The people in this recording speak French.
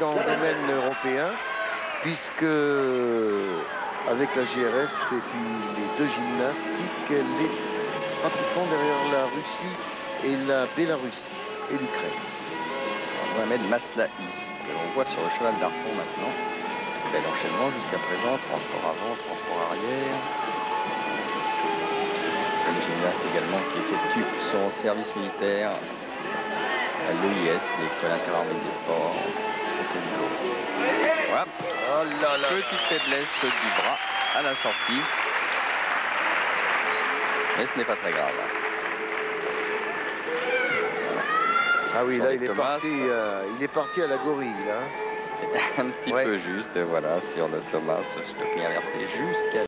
dans le domaine européen, puisque avec la GRS et puis les deux gymnastiques, elle est pratiquement derrière la Russie et la Bélarussie et l'Ukraine. Mohamed Maslahi, que l'on voit sur le cheval d'arçon maintenant. Bel enchaînement jusqu'à présent, transport avant, transport arrière. Le gymnaste également qui effectue son service militaire à l'EIS, l'École Oh là là Petite faiblesse du bras à la sortie. Mais ce n'est pas très grave. Ah oui, là, les il est, Thomas. parti, euh, il est parti à la gorille, là. Un petit Ouais. peu juste, voilà, sur le Thomas, je bien verser jusqu'à